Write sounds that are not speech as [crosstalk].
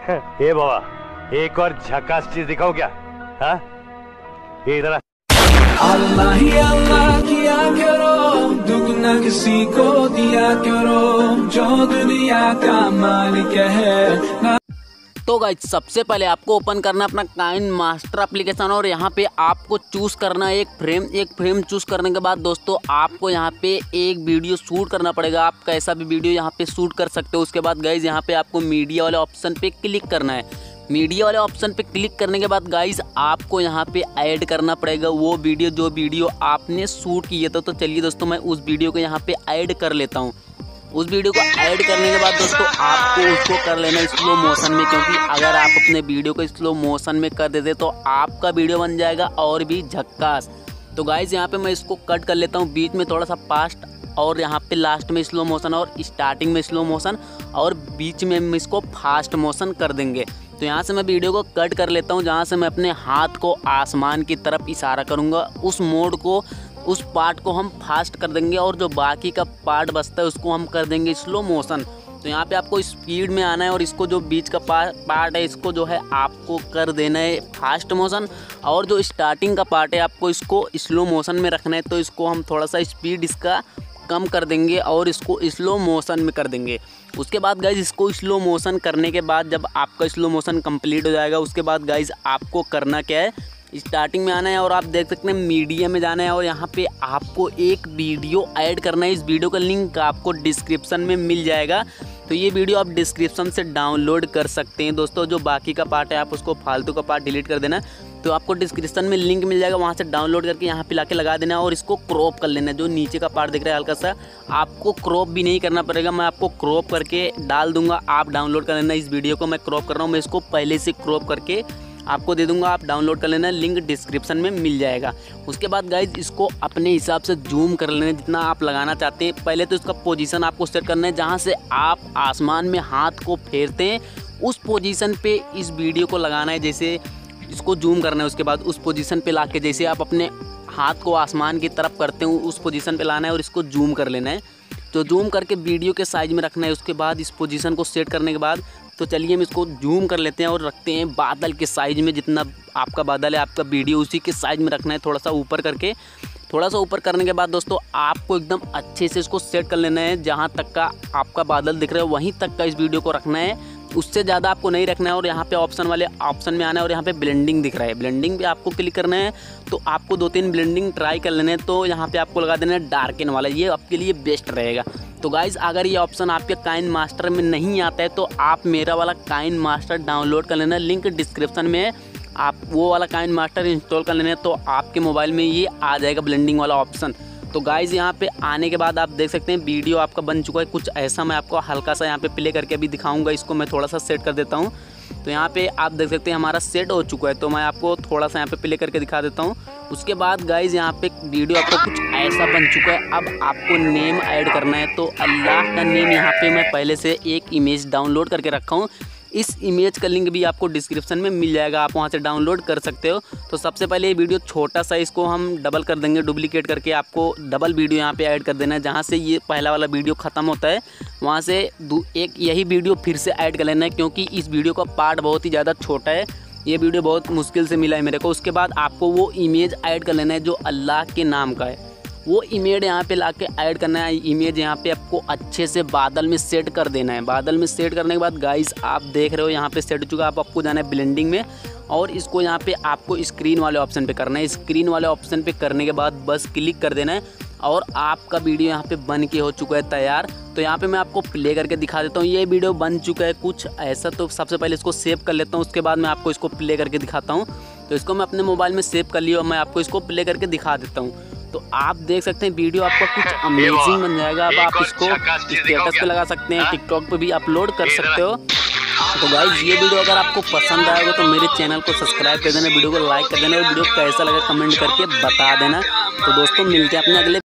[laughs] ए बाबा, एक और झकास चीज़ दिखाओ क्या? हाँ? अल्लाह ही अल्लाह किया करो दुगना किसी को दिया करो जो दुनिया का मालिक है तो गाइज़ सबसे पहले आपको ओपन करना अपना काइन मास्टर एप्लीकेशन और यहाँ पे आपको चूज़ करना है एक फ्रेम एक फ्रेम चूज़ करने के बाद दोस्तों आपको यहाँ पे एक वीडियो शूट करना पड़ेगा। आप कैसा भी वीडियो यहाँ पे शूट कर सकते हो। उसके बाद गाइज़ यहाँ पे आपको मीडिया वाले ऑप्शन पे क्लिक करना है। मीडिया वाले ऑप्शन पे क्लिक करने के बाद गाइज़ आपको यहाँ पे ऐड करना पड़ेगा वो वीडियो जो वीडियो आपने शूट किए थे। तो चलिए दोस्तों, मैं उस वीडियो को यहाँ पे ऐड कर लेता हूँ। उस वीडियो को ऐड करने के बाद दोस्तों, आपको उसको कर लेना स्लो मोशन में, क्योंकि अगर आप अपने वीडियो को स्लो मोशन में कर देते तो आपका वीडियो बन जाएगा और भी झक्कास। तो गाइज़ यहाँ पे मैं इसको कट कर लेता हूँ। बीच में थोड़ा सा फास्ट और यहाँ पे लास्ट में स्लो मोशन और स्टार्टिंग में स्लो मोशन और बीच में हम इसको फास्ट मोशन कर देंगे। तो यहाँ से मैं वीडियो को कट कर लेता हूँ, जहाँ से मैं अपने हाथ को आसमान की तरफ़ इशारा करूँगा। उस मोड को उस पार्ट को हम फास्ट कर देंगे और जो बाकी का पार्ट बचता है उसको हम कर देंगे स्लो मोशन तो यहाँ पे आपको स्पीड में आना है और इसको जो बीच का पार्ट है, इसको जो है आपको कर देना है फास्ट मोशन और जो स्टार्टिंग का पार्ट है, आपको इसको स्लो मोशन में रखना है तो इसको हम थोड़ा सा स्पीड इसका कम कर देंगे और इसको स्लो मोशन में कर देंगे। उसके बाद गाइज़ इसको स्लो मोशन करने के बाद जब आपका स्लो मोशन कंप्लीट हो जाएगा, उसके बाद गाइज़ आपको करना क्या है? स्टार्टिंग में आना है और आप देख सकते हैं मीडिया में जाना है और यहाँ पे आपको एक वीडियो ऐड करना है। इस वीडियो का लिंक आपको डिस्क्रिप्शन में मिल जाएगा। तो ये वीडियो आप डिस्क्रिप्शन से डाउनलोड कर सकते हैं। दोस्तों, जो बाकी का पार्ट है, आप उसको फालतू का पार्ट डिलीट कर देना। तो आपको डिस्क्रिप्शन में लिंक मिल जाएगा, वहाँ से डाउनलोड करके यहाँ पे लाके लगा देना और इसको क्रॉप कर लेना। जो नीचे का पार्ट दिख रहा है हल्का सा, आपको क्रॉप भी नहीं करना पड़ेगा। मैं आपको क्रॉप करके डाल दूँगा, आप डाउनलोड कर लेना। इस वीडियो को मैं क्रॉप कर रहा हूँ, मैं इसको पहले से क्रॉप करके आपको दे दूँगा, आप डाउनलोड कर लेना लिंक डिस्क्रिप्शन में मिल जाएगा। उसके बाद गाइज़ इसको अपने हिसाब से जूम कर लेना, जितना आप लगाना चाहते हैं। पहले तो इसका पोजीशन आपको सेट करना है, जहाँ से आप आसमान में हाथ को फेरते हैं। उस पोजीशन पे इस वीडियो को लगाना है, जैसे इसको जूम करना है, उसके बाद उस पोजीशन पे लाके जैसे आप अपने हाथ को आसमान की तरफ़ करते हो, उस पोजीशन पे लाना है और इसको जूम कर लेना है। तो जूम करके वीडियो के साइज़ में रखना है, उसके बाद इस पोजीशन को सेट करने के बाद तो चलिए हम इसको जूम कर लेते हैं और रखते हैं बादल के साइज़ में जितना आपका बादल है, आपका वीडियो उसी के साइज़ में रखना है थोड़ा सा ऊपर करके। थोड़ा सा ऊपर करने के बाद दोस्तों, आपको एकदम अच्छे से इसको सेट कर लेना है, जहाँ तक का आपका बादल दिख रहा है, वहीं तक का इस वीडियो को रखना है। उससे ज़्यादा आपको नहीं रखना है और यहाँ पे ऑप्शन वाले ऑप्शन में आना है और यहाँ पे ब्लेंडिंग दिख रहा है। ब्लेंडिंग पे आपको क्लिक करना है तो आपको दो तीन ब्लेंडिंग ट्राई कर लेना है तो यहाँ पे आपको लगा देना है डार्कन वाला। ये आपके लिए बेस्ट रहेगा। तो गाइज़ अगर ये ऑप्शन आपके काइन मास्टर में नहीं आता है तो आप मेरा वाला काइन मास्टर डाउनलोड कर लेना। लिंक डिस्क्रिप्शन में आप वो वाला काइन मास्टर इंस्टॉल कर लेना तो आपके मोबाइल में ये आ जाएगा ब्लेंडिंग वाला ऑप्शन तो गाइज़ यहाँ पे आने के बाद आप देख सकते हैं वीडियो आपका बन चुका है। कुछ ऐसा मैं आपको हल्का सा यहाँ पे प्ले करके अभी दिखाऊँगा, इसको मैं थोड़ा सा सेट कर देता हूँ। तो यहाँ पे आप देख सकते हैं, हमारा सेट हो चुका है। तो मैं आपको थोड़ा सा यहाँ पे प्ले करके दिखा देता हूँ। उसके बाद गाइज़ यहाँ पे वीडियो आपको कुछ ऐसा बन चुका है। अब आपको नेम ऐड करना है तो अल्लाह का नेम यहाँ पे मैं पहले से एक इमेज डाउनलोड करके रखा हूँ। इस इमेज का लिंक भी आपको डिस्क्रिप्शन में मिल जाएगा, आप वहाँ से डाउनलोड कर सकते हो। तो सबसे पहले ये वीडियो छोटा सा इसको हम डबल कर देंगे डुप्लीकेट करके आपको डबल वीडियो यहाँ पे ऐड कर देना है, जहाँ से ये पहला वाला वीडियो ख़त्म होता है। वहाँ से एक यही वीडियो फिर से ऐड कर लेना है, क्योंकि इस वीडियो का पार्ट बहुत ही ज़्यादा छोटा है। ये वीडियो बहुत मुश्किल से मिला है मेरे को। उसके बाद आपको वो इमेज ऐड कर लेना है जो अल्लाह के नाम का है। वो इमेज यहाँ पे ला के ऐड करना है। इमेज यहाँ पे आपको अच्छे से बादल में सेट कर देना है। बादल में सेट करने के बाद गाइस आप देख रहे हो यहाँ पे सेट हो। चुका आप आपको जाना है ब्लेंडिंग में और इसको यहाँ पे आपको स्क्रीन वाले ऑप्शन पे करना है। स्क्रीन वाले ऑप्शन पे करने के बाद बस क्लिक कर देना है। और आपका वीडियो यहाँ पे बन के हो चुका है तैयार। तो यहाँ पे मैं आपको प्ले करके दिखा देता हूँ। ये वीडियो बन चुका है कुछ ऐसा तो सबसे पहले इसको सेव कर लेता हूँ। उसके बाद मैं आपको इसको प्ले करके दिखाता हूँ। तो इसको मैं अपने मोबाइल में सेव कर लिया और मैं आपको इसको प्ले करके दिखा देता हूँ। तो आप देख सकते हैं वीडियो आपका कुछ अमेजिंग बन जाएगा। अब आप इसको स्टेटस पे लगा सकते हैं। टिकटॉक पे भी अपलोड कर सकते हो। तो गाइज़ ये वीडियो अगर आपको पसंद आएगा तो मेरे चैनल को सब्सक्राइब कर देना वीडियो को लाइक कर देना और वीडियो कैसा लगा कमेंट करके बता देना। तो दोस्तों मिलते हैं अपने अगले